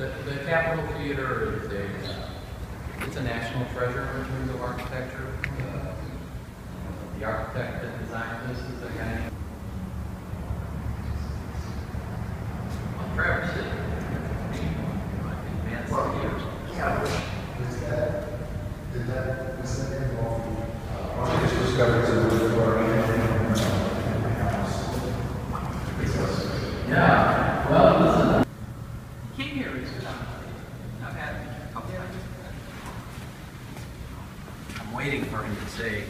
The, the Capitol Theater is a, uh, it's a national treasure in terms of architecture. Uh, The architect that designed this is a guy named well, Traverse City. Advanced theaters. Is that, did that, was that involved? Uh, artificial discoveries of the Yeah, well, listen. Waiting for him to say,